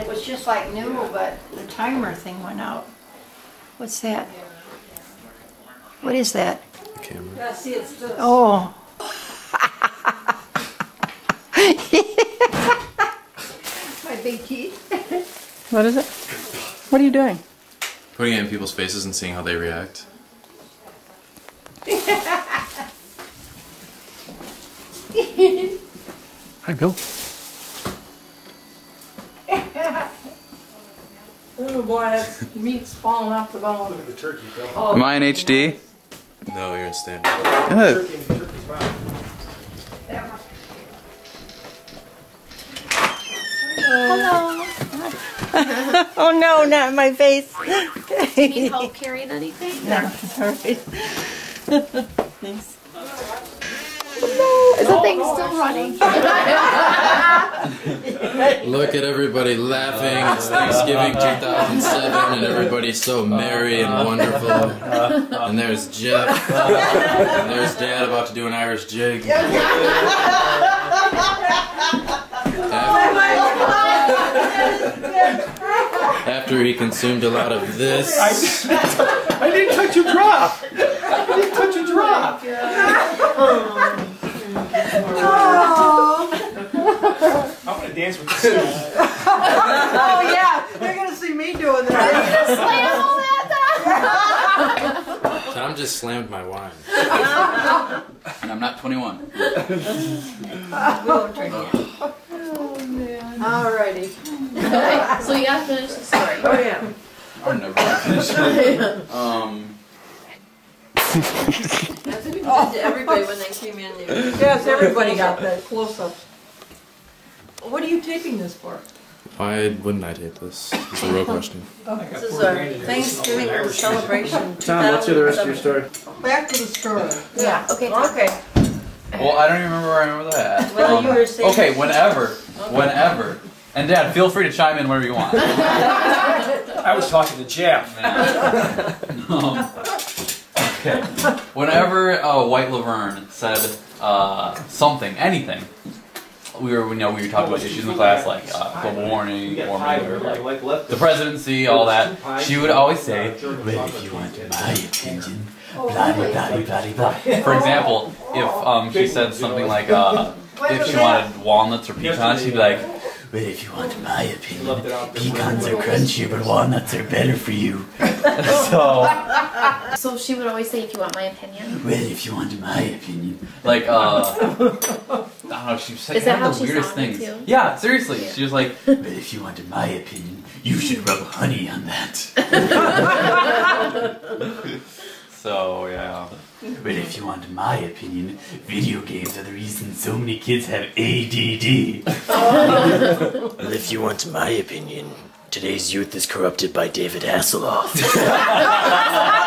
it was just like new, but the timer thing went out. What's that? What is that? The camera. Yeah, see, it's this. Oh. My big teeth. What is it? What are you doing? Putting it in people's faces and seeing how they react. Hi, Bill. Boy, that's meat's falling off the bone. Look at the turkey, Bill. Oh. Am I in HD? No, you're in standard. Good. Turkey, turkey's fine. Hello. oh no, not my face. Need help carrying anything? no, sorry. Thanks. Is the oh, thing still running? Look at everybody laughing. It's Thanksgiving 2007, and everybody's so merry and wonderful. And there's Jeff. And there's Dad about to do an Irish jig. After he consumed a lot of this. I didn't touch a drop. I didn't touch a drop. Oh, I'm gonna dance with this. Oh yeah, they're gonna see me doing that. Slam all that Tom just slammed my wine. And I'm not 21. We won't drink it. Alrighty. Okay, so you gotta finish the story. Oh yeah. I'm never gonna finish it. Um, That's what we did to everybody when they came in there. Yes, everybody got that close-ups. What are you taping this for? Why wouldn't I tape this? It's a real question. This is our Thanksgiving celebration. Tom, let's hear the rest of your story? Back to the story. Yeah, okay. Okay. well, I don't even remember where I remember that. Well, Um, you were saying. Okay, whenever. Whenever. And Dad, feel free to chime in whenever you want. I was talking to Jeff. Um, okay. Whenever uh, White Laverne said uh, something, anything, we were, you know, we were talking about issues in the class like uh, global warming, warming, or like the presidency, all that. She would always say, "Well, if you want my opinion, blah blah blah blah blah." For example, if um, she said something like, uh, if she wanted walnuts or pecans, she'd be like. Well, if you want my opinion, pecans are crunchier, but walnuts are better for you. so, So she would always say, if you want my opinion. well, if you want my opinion, like, uh, I don't know, she said Is that how the she weirdest sounded things. too? Yeah, seriously, Yeah. she was like, well, if you wanted my opinion, you should rub honey on that. so, yeah. But if you want my opinion, video games are the reason so many kids have ADD. Well, if you want my opinion, today's youth is corrupted by David Hasselhoff.